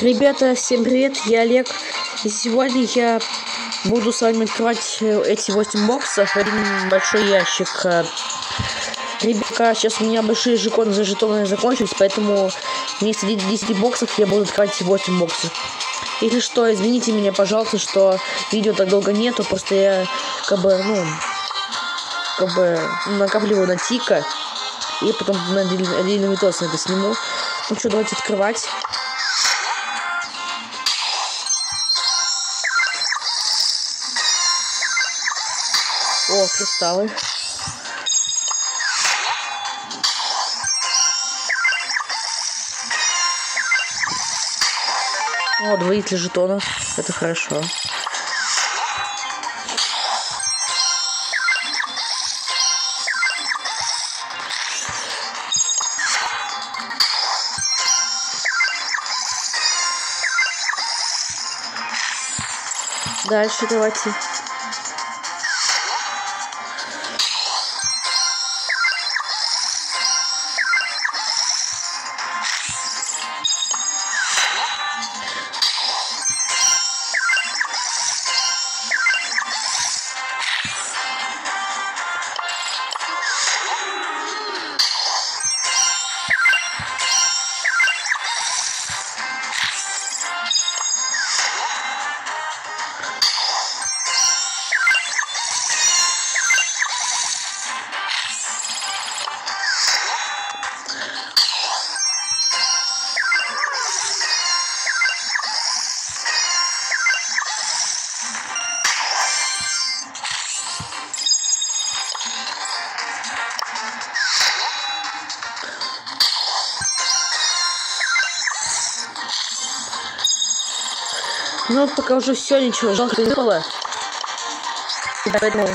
Ребята, всем привет, я Олег. И сегодня я буду с вами открывать э, эти 8 боксов, один большой ящик. Э, ребята, сейчас у меня большие жетоны за жетоны закончились, поэтому вместо 10 боксов я буду открывать 8 боксов. Если что, извините меня, пожалуйста, что видео так долго нету, просто я как бы, ну, как бы накапливаю на тика, и потом на отдельный видос на это сниму. Ну что, давайте открывать. О, кристаллы. О, двоитель жетонов. Это хорошо. Дальше давайте Ну, пока уже все, ничего, жалко не было. Поэтому